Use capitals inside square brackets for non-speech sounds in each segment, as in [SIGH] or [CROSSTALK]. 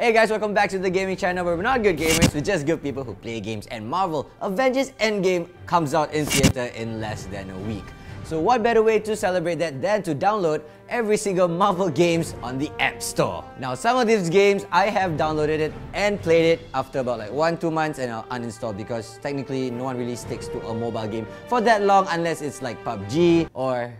Hey guys, welcome back to the gaming channel where we're not good gamers, we're just good people who play games and Marvel Avengers Endgame comes out in theater in less than a week. So what better way to celebrate that than to download every single Marvel games on the App Store. Now some of these games I have downloaded it and played it after about like 1-2 months and I'll uninstall because technically no one really sticks to a mobile game for that long unless it's like PUBG or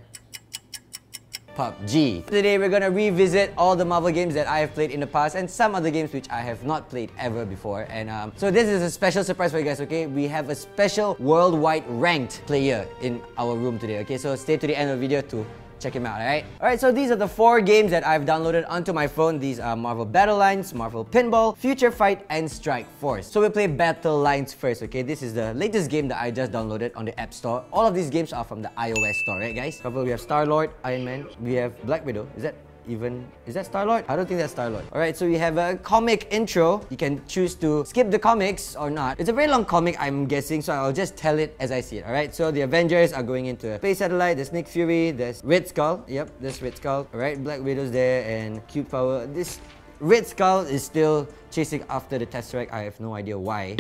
PUBG. Today we're gonna revisit all the Marvel games that I have played in the past and some other games which I have not played ever before. And um, so this is a special surprise for you guys, okay? We have a special worldwide ranked player in our room today, okay? So stay to the end of the video to check him out, alright? Alright, so these are the four games that I've downloaded onto my phone. These are Marvel Battle Lines, Marvel Pinball, Future Fight, and Strike Force. So we'll play Battle Lines first, okay? This is the latest game that I just downloaded on the App Store. All of these games are from the iOS store, right guys? Couple, we have Star-Lord, Iron Man, we have Black Widow. Is that even... Is that Star-Lord? I don't think that's Star-Lord. Alright, so we have a comic intro. You can choose to skip the comics or not. It's a very long comic, I'm guessing, so I'll just tell it as I see it, alright? So the Avengers are going into a space satellite. There's Nick Fury, there's Red Skull. Yep, there's Red Skull. Alright, Black Widow's there and Cute Power. This Red Skull is still chasing after the Tesseract. I have no idea why.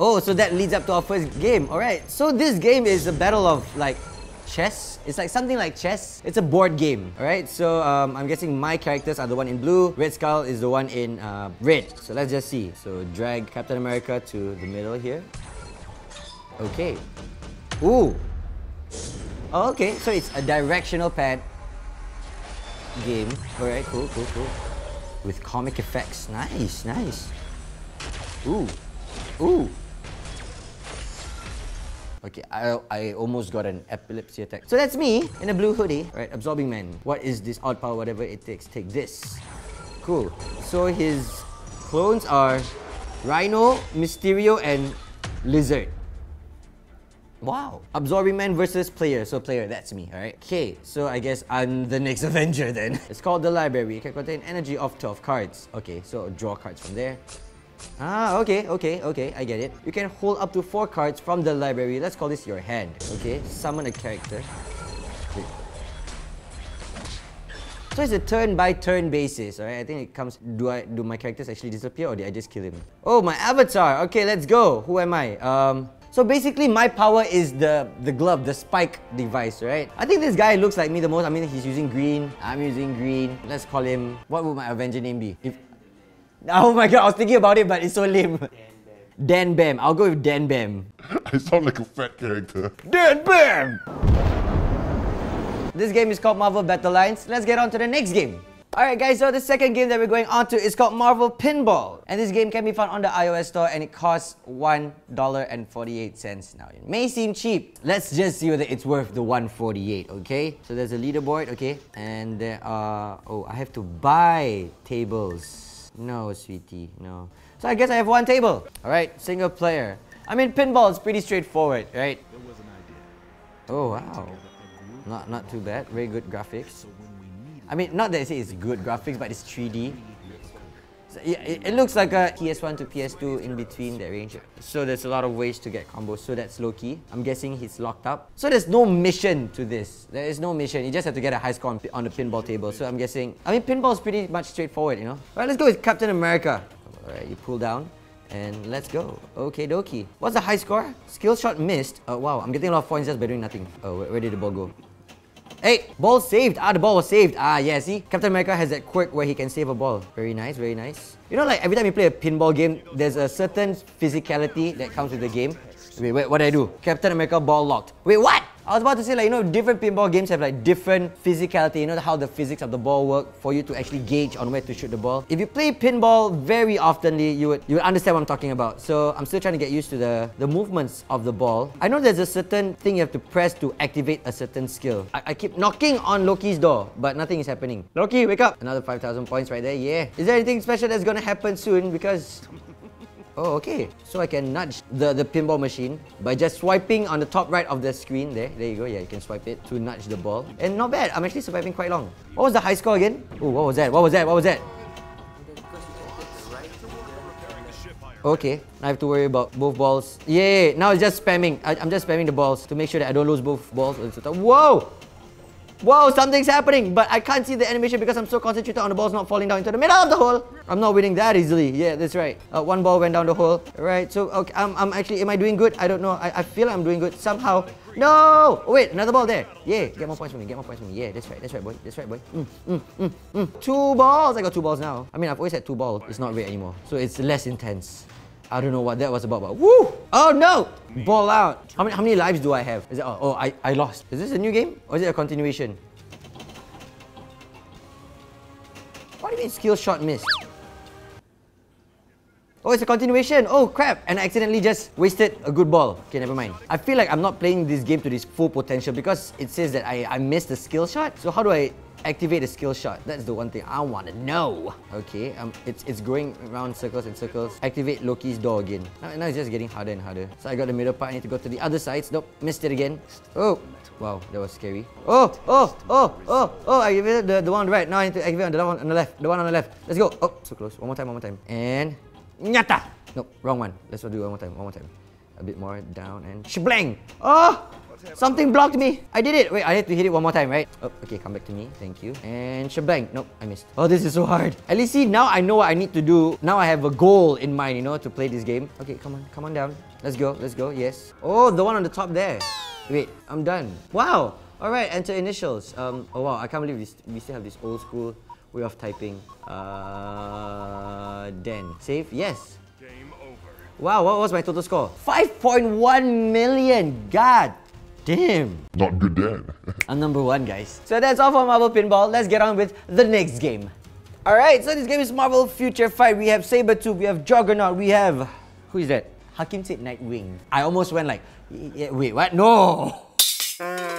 Oh, so that leads up to our first game. Alright, so this game is a battle of like chess. It's like something like chess. It's a board game, alright? So um, I'm guessing my characters are the one in blue. Red Skull is the one in uh, red. So let's just see. So drag Captain America to the middle here. Okay. Ooh. Oh, okay, so it's a directional pad game. Alright, cool, cool, cool. With comic effects. Nice, nice. Ooh. Ooh. Okay, I, I almost got an epilepsy attack. So that's me in a blue hoodie. Right, Absorbing Man. What is this odd power, whatever it takes? Take this. Cool. So his clones are Rhino, Mysterio, and Lizard. Wow. Absorbing Man versus player. So player, that's me, alright? Okay, so I guess I'm the next [LAUGHS] Avenger then. It's called the library. It can contain energy of 12 cards. Okay, so draw cards from there. Ah, okay, okay, okay, I get it. You can hold up to four cards from the library. Let's call this your hand. Okay, summon a character. So it's a turn-by-turn -turn basis, alright? I think it comes... Do I do my characters actually disappear or did I just kill him? Oh, my avatar! Okay, let's go! Who am I? Um... So basically, my power is the, the glove, the spike device, right? I think this guy looks like me the most. I mean, he's using green. I'm using green. Let's call him... What would my Avenger name be? If [LAUGHS] Oh my god, I was thinking about it, but it's so lame. Dan Bam. I'll go with Dan Bam. [LAUGHS] I sound like a fat character. Dan Bam! This game is called Marvel Battle Lines. Let's get on to the next game. Alright guys, so the second game that we're going on to is called Marvel Pinball. And this game can be found on the iOS store and it costs $1.48. Now, it may seem cheap. Let's just see whether it's worth the 148 okay? So there's a leaderboard, okay? And there are... Oh, I have to buy tables. No, sweetie, no. So I guess I have one table. All right, single player. I mean, pinball is pretty straightforward, right? Oh, wow. Not, not too bad. Very good graphics. I mean, not that I say it's good graphics, but it's 3D. So it, it, looks like a PS1 to PS2 in between that range. So there's a lot of ways to get combos. So that's Loki. I'm guessing he's locked up. So there's no mission to this. There is no mission. You just have to get a high score on, on the pinball table. So I'm guessing... I mean, pinball is pretty much straightforward, you know? Alright, let's go with Captain America. Alright, you pull down. And let's go. Okay, dokie. What's the high score? Skill shot missed. Oh, wow. I'm getting a lot of points just by doing nothing. Oh, where, where did the ball go? Hey, ball saved. Ah, the ball was saved. Ah, yeah, see? Captain America has that quirk where he can save a ball. Very nice, very nice. You know, like every time you play a pinball game, there's a certain physicality that comes with the game. Wait, wait, what did I do? Captain America ball locked. Wait, what? I was about to say, like, you know, different pinball games have like different physicality. You know how the physics of the ball work for you to actually gauge on where to shoot the ball. If you play pinball very oftenly, you would you would understand what I'm talking about. So I'm still trying to get used to the the movements of the ball. I know there's a certain thing you have to press to activate a certain skill. I, I keep knocking on Loki's door, but nothing is happening. Loki, wake up! Another 5,000 points right there. Yeah. Is there anything special that's gonna happen soon? Because Oh, okay. So I can nudge the, the pinball machine by just swiping on the top right of the screen. There, there you go. Yeah, you can swipe it to nudge the ball. And not bad. I'm actually surviving quite long. What was the high score again? Oh, what was that? What was that? What was that? Okay, I have to worry about both balls. Yeah, now it's just spamming. I, am just spamming the balls to make sure that I don't lose both balls. Whoa! Whoa, something's happening, but I can't see the animation because I'm so concentrated on the balls not falling down into the middle of the hole. I'm not winning that easily. Yeah, that's right. Uh, one ball went down the hole. Right, so okay, I'm, I'm actually, am I doing good? I don't know. I, I feel I'm doing good somehow. No! Oh, wait, another ball there. Yeah, get more points for me, get more points for me. Yeah, that's right, that's right, boy. That's right, boy. Mm, mm, mm, mm. Two balls! I got two balls now. I mean, I've always had two balls. It's not red anymore. So it's less intense. I don't know what that was about, but woo! Oh no! Ball out. How many, how many lives do I have? Is it, oh, oh I, I lost. Is this a new game? Or is it a continuation? What do you mean skill shot missed? Oh, it's a continuation. Oh, crap. And I accidentally just wasted a good ball. Okay, never mind. I feel like I'm not playing this game to its full potential because it says that I, I missed the skill shot. So how do I activate a skill shot? That's the one thing I want to know. Okay, um, it's, it's going around circles and circles. Activate Loki's door again. Now, now it's just getting harder and harder. So I got the middle part. I need to go to the other sides. Nope, missed it again. Oh, wow, that was scary. Oh, oh, oh, oh, oh, I activated the, the one on the right. Now I need to activate on the one on the left. The one on the left. Let's go. Oh, so close. One more time, one more time. And Nyata! Nope, wrong one. Let's do it one more time, one more time. A bit more down and shblang! Oh! Something blocked me! I did it! Wait, I have to hit it one more time, right? Oh, okay, come back to me. Thank you. And shblang! Nope, I missed. Oh, this is so hard. At least see, now I know what I need to do. Now I have a goal in mind, you know, to play this game. Okay, come on, come on down. Let's go, let's go, yes. Oh, the one on the top there. Wait, I'm done. Wow! Alright, enter initials. Um, oh wow, I can't believe we, we still have this old school way of typing. Uh, then save. Yes. Game over. Wow, what was my total score? 5.1 million. God damn. Not good then. [LAUGHS] I'm number one, guys. So that's all for Marvel Pinball. Let's get on with the next game. Alright, so this game is Marvel Future Fight. We have Sabretooth, we have Juggernaut, we have... Who is that? Hakim said Nightwing. I almost went like, wait, what? No! [LAUGHS]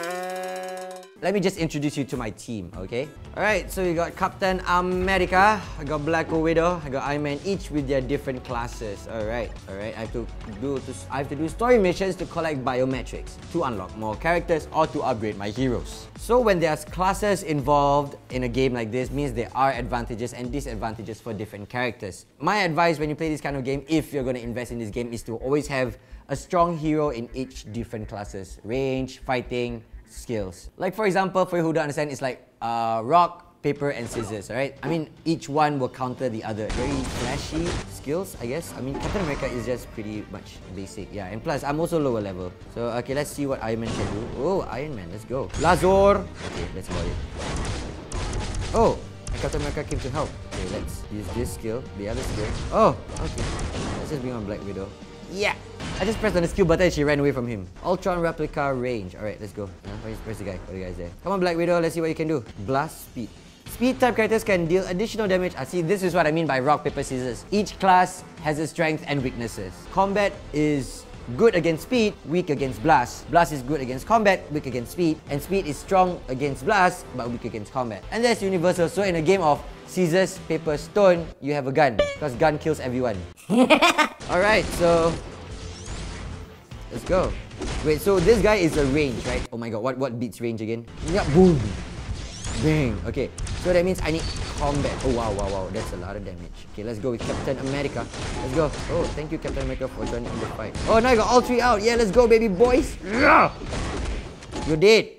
Let me just introduce you to my team, okay? Alright, so you got Captain America, I got Black Widow, I got Iron Man, each with their different classes. Alright, alright, I have to do to, I have to do story missions to collect biometrics, to unlock more characters, or to upgrade my heroes. So when there's classes involved in a game like this, means there are advantages and disadvantages for different characters. My advice when you play this kind of game, if you're going to invest in this game, is to always have a strong hero in each different classes. Range, fighting, skills. Like for example, for you who don't understand, it's like uh, rock, paper, and scissors, right? I mean, each one will counter the other. Very flashy skills, I guess. I mean, Captain America is just pretty much basic. Yeah, and plus, I'm also lower level. So, okay, let's see what Iron Man can do. Oh, Iron Man, let's go. Lazor! Okay, that's about it. Oh, Captain America came to help. Okay, let's use this skill, the other skill. Oh, okay. Let's just bring on Black Widow. Yeah! I just pressed on the skill button and she ran away from him. Ultron replica range. Alright, let's go. Where's, where's the guy? Where the guy's there? Come on, Black Widow. Let's see what you can do. Blast speed. Speed type characters can deal additional damage. I see, this is what I mean by rock, paper, scissors. Each class has its strength and weaknesses. Combat is good against speed, weak against blast. Blast is good against combat, weak against speed. And speed is strong against blast, but weak against combat. And that's universal. So in a game of scissors, paper, stone, you have a gun. Because gun kills everyone. [LAUGHS] Alright, so Let's go. Wait, so this guy is a range, right? Oh my god, what, what beats range again? Yeah, boom! Bang! Okay, so that means I need combat. Oh wow, wow, wow, that's a lot of damage. Okay, let's go with Captain America. Let's go. Oh, thank you Captain America for joining in the fight. Oh, now I got all three out. Yeah, let's go baby boys! You're dead.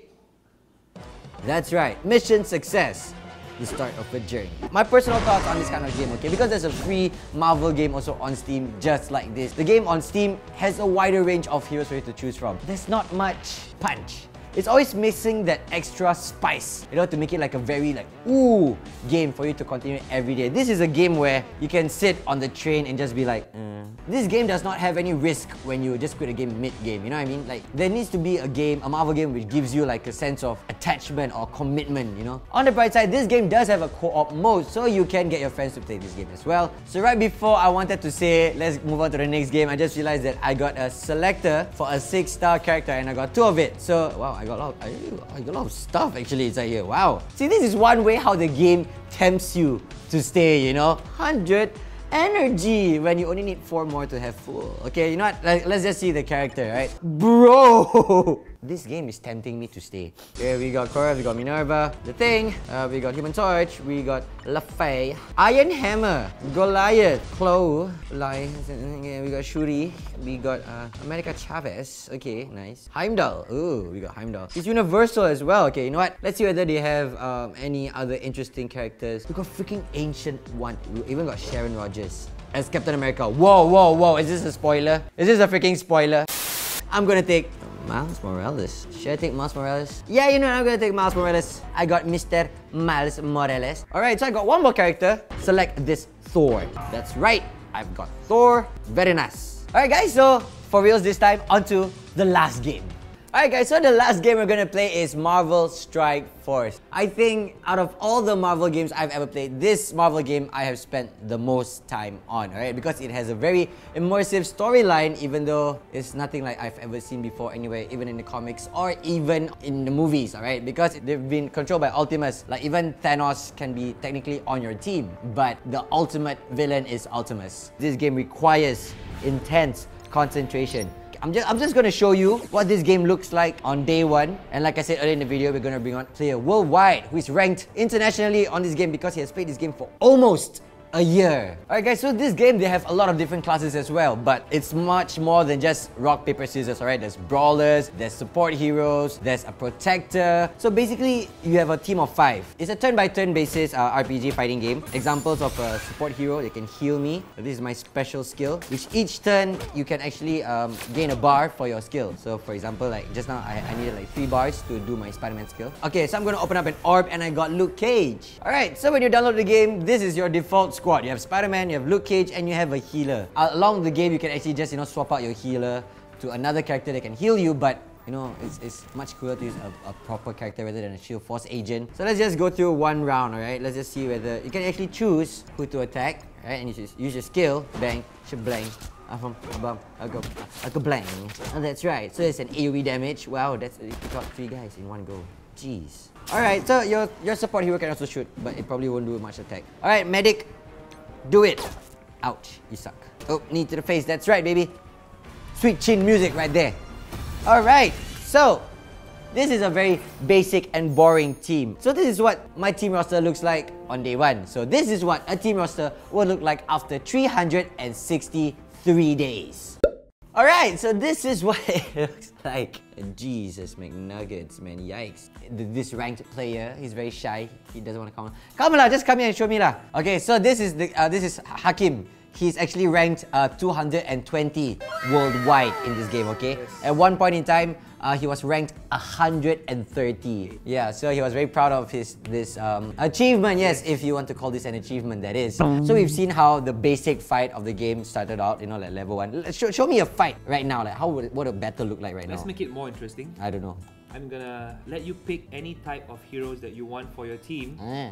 That's right, mission success the start of a journey. My personal thoughts on this kind of game, okay? Because there's a free Marvel game also on Steam just like this. The game on Steam has a wider range of heroes for you to choose from. There's not much punch it's always missing that extra spice, you know, to make it like a very like ooh game for you to continue every day. This is a game where you can sit on the train and just be like, mm. This game does not have any risk when you just quit a game mid-game, you know what I mean? Like there needs to be a game, a Marvel game which gives you like a sense of attachment or commitment, you know? On the bright side, this game does have a co-op mode, so you can get your friends to play this game as well. So right before I wanted to say, let's move on to the next game, I just realized that I got a selector for a 6-star character and I got two of it. So, wow, I got a lot. Of, I, got a lot of stuff actually inside here. Wow. See, this is one way how the game tempts you to stay. You know, hundred energy when you only need four more to have full. Okay, you know what? Let's just see the character, right? Bro, [LAUGHS] this game is tempting me to stay. Okay, we got Korra, we got Minerva, The Thing, uh, we got Human Torch, we got LaFay, Iron Hammer, Goliath, Chloe, yeah, we got Shuri, we got uh, America Chavez, okay, nice. Heimdall, ooh, we got Heimdall. It's Universal as well, okay, you know what? Let's see whether they have um, any other interesting characters. We got freaking Ancient One, we even got Sharon Rogers as Captain America. Whoa, whoa, whoa, is this a spoiler? Is this a freaking spoiler? I'm gonna take Miles Morales. Should I take Miles Morales? Yeah, you know, I'm gonna take Miles Morales. I got Mr. Miles Morales. Alright, so I got one more character. Select this Thor. That's right, I've got Thor. Very nice. Alright guys, so for reals this time, onto the last game. Alright guys, so the last game we're gonna play is Marvel Strike Force. I think out of all the Marvel games I've ever played, this Marvel game I have spent the most time on, alright? Because it has a very immersive storyline even though it's nothing like I've ever seen before anyway, even in the comics or even in the movies, alright? Because they've been controlled by Ultimus. Like even Thanos can be technically on your team, but the ultimate villain is Ultimus. This game requires intense concentration. I'm just, I'm just gonna show you what this game looks like on day one. And like I said earlier in the video, we're gonna bring on a player worldwide who is ranked internationally on this game because he has played this game for almost a year. Alright guys, so this game they have a lot of different classes as well, but it's much more than just rock, paper, scissors, alright? There's brawlers, there's support heroes, there's a protector. So basically, you have a team of five. It's a turn-by-turn basis uh, RPG fighting game. Examples of a support hero, they can heal me. This is my special skill, which each turn you can actually um, gain a bar for your skill. So for example, like just now I, I needed like three bars to do my Spider-Man skill. Okay, so I'm gonna open up an orb and I got Luke Cage. Alright, so when you download the game, this is your default squad. You have Spider-Man, you have Luke Cage, and you have a healer. Uh, along the game, you can actually just you know swap out your healer to another character that can heal you, but you know, it's, it's much cooler to use a, a, proper character rather than a shield force agent. So let's just go through one round, alright? Let's just see whether you can actually choose who to attack, right? And you just use your skill, bang, blank. Afam, abam, go, go blank. Oh, that's right. So it's an AoE damage. Wow, that's you got three guys in one go. Jeez. Alright, so your your support hero can also shoot, but it probably won't do much attack. Alright, medic, do it. Ouch, you suck. Oh, knee to the face. That's right, baby. Sweet chin music right there. All right, so this is a very basic and boring team. So this is what my team roster looks like on day one. So this is what a team roster will look like after 363 days. Alright, so this is what [LAUGHS] it looks like. Jesus McNuggets, man, yikes. This ranked player, he's very shy. He doesn't want to come. Come lah, just come here and show me lah. Okay, so this is the uh, this is Hakim. He's actually ranked uh, 220 worldwide in this game, okay? Yes. At one point in time, uh, he was ranked 130. Yeah, so he was very proud of his this um, achievement. Yes, if you want to call this an achievement, that is. So we've seen how the basic fight of the game started out. You know, like level one. Show, show me a fight right now. Like how would what a battle look like right Let's now? Let's make it more interesting. I don't know. I'm gonna let you pick any type of heroes that you want for your team. Ah.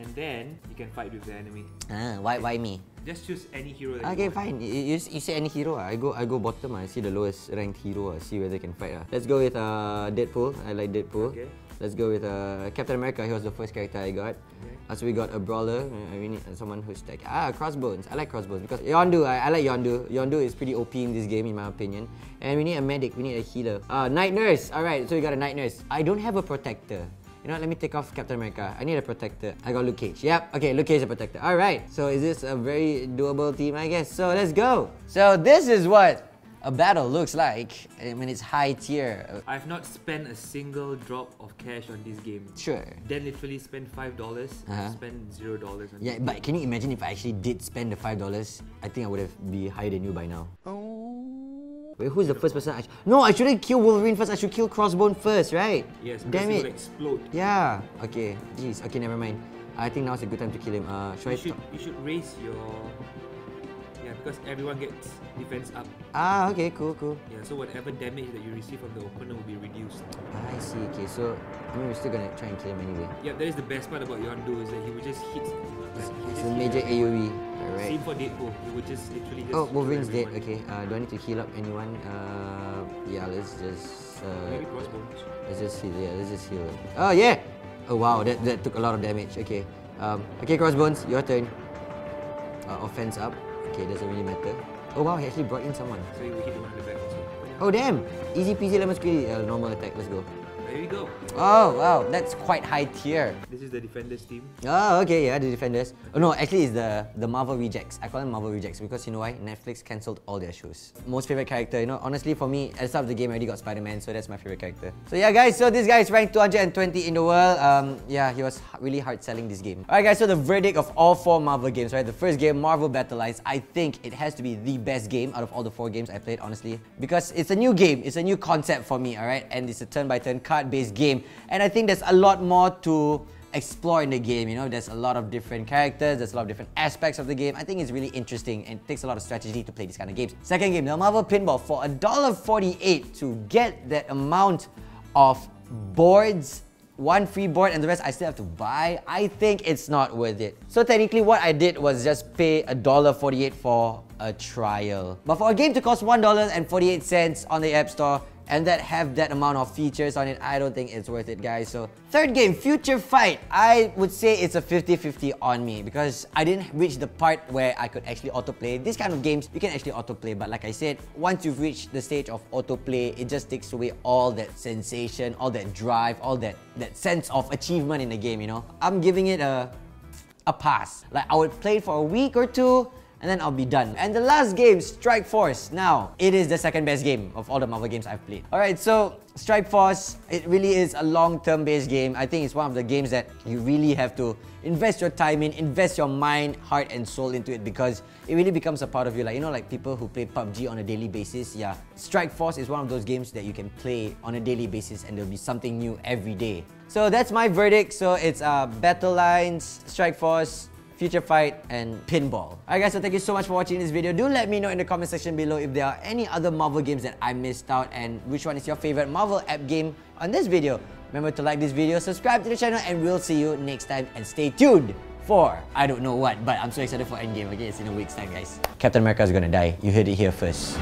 And then you can fight with the enemy. Ah, why why me? Just choose any hero that Okay, you fine. You, you, you say any hero. Ah. I go I go bottom. Ah. I see the lowest ranked hero. I ah. see whether they can fight. Let's go with uh, Deadpool. I like Deadpool. Okay. Let's go with uh, Captain America. He was the first character I got. Okay. Uh, so we got a brawler. Uh, we need someone who's like ah crossbones. I like crossbones because Yondu. I, I like Yondu. Yondu is pretty OP in this game in my opinion. And we need a medic. We need a healer. Uh, night nurse. All right. So we got a night nurse. I don't have a protector. You know what, let me take off Captain America. I need a protector. I got Luke Cage. Yep, okay, Luke Cage a protector. Alright, so is this a very doable team, I guess? So let's go. So this is what a battle looks like when it's high tier. I've not spent a single drop of cash on this game. Sure. Then literally spend five dollars. Uh -huh. Spend zero dollars on. Yeah, but can you imagine if I actually did spend the five dollars? I think I would have be higher than you by now. Oh. Wait, who's the first person? I no, I shouldn't kill Wolverine first. I should kill Crossbone first, right? Yes, Damn it. will explode. Yeah. Okay. Jeez. Okay, never mind. I think now's a good time to kill him. Uh, should you I should, you should raise your... Yeah, because everyone gets defense up. Ah, okay, cool, cool. Yeah, so whatever damage that you receive from the opponent will be reduced. I see. Okay, so I mean, we're still gonna try and kill him anyway. Yeah, that is the best part about Yondu is that he will just hit. It's a major AOE. Alright. Same for Deadpool. He would just literally just. Oh, Wolverine's dead. Okay. Uh, do I need to heal up anyone? Uh, yeah. Let's just. Uh, Maybe crossbones. Let's just heal. Yeah. Let's just heal. Oh yeah. Oh wow. That that took a lot of damage. Okay. Um. Okay, crossbones. Your turn. Uh, offense up. Okay. Doesn't really matter. Oh wow. He actually brought in someone. So you hit him on the back also. Oh damn! Easy peasy lemon squeezy. Uh, normal attack. Let's go. There you go. Oh wow, that's quite high tier. This is the defenders team. Oh, okay, yeah, the defenders. Oh no, actually it's the the Marvel rejects. I call them Marvel rejects because you know why? Netflix cancelled all their shows. Most favorite character, you know, honestly for me, at the start of the game I already got Spider-Man, so that's my favorite character. So yeah guys, so this guy is ranked 220 in the world. Um, yeah, he was really hard selling this game. Alright guys, so the verdict of all four Marvel games, right? The first game, Marvel Battle Lines, I think it has to be the best game out of all the four games I played, honestly. Because it's a new game, it's a new concept for me, alright? And it's a turn-by-turn card-based game. And I think there's a lot more to explore in the game. You know, there's a lot of different characters, there's a lot of different aspects of the game. I think it's really interesting and it takes a lot of strategy to play these kind of games. Second game, the Marvel Pinball for $1.48 to get that amount of boards one free board and the rest I still have to buy, I think it's not worth it. So technically what I did was just pay $1.48 for a trial. But for a game to cost $1.48 on the App Store, and that have that amount of features on it, I don't think it's worth it, guys. So, third game, Future Fight. I would say it's a 50-50 on me because I didn't reach the part where I could actually autoplay. These kind of games, you can actually autoplay, but like I said, once you've reached the stage of autoplay, it just takes away all that sensation, all that drive, all that, that sense of achievement in the game, you know? I'm giving it a, a pass. Like, I would play for a week or two, and then I'll be done. And the last game, Strike Force. Now, it is the second best game of all the Marvel games I've played. Alright, so Strike Force, it really is a long-term based game. I think it's one of the games that you really have to invest your time in, invest your mind, heart, and soul into it because it really becomes a part of you. Like, you know, like people who play PUBG on a daily basis, yeah. Strike Force is one of those games that you can play on a daily basis and there'll be something new every day. So that's my verdict. So it's uh, Battle Lines, Strike Force, Future Fight, and Pinball. Alright guys, so thank you so much for watching this video. Do let me know in the comment section below if there are any other Marvel games that I missed out and which one is your favorite Marvel app game on this video. Remember to like this video, subscribe to the channel, and we'll see you next time. And stay tuned for I don't know what, but I'm so excited for Endgame. Okay, it's in a week's time, guys. Captain America is gonna die. You heard it here first.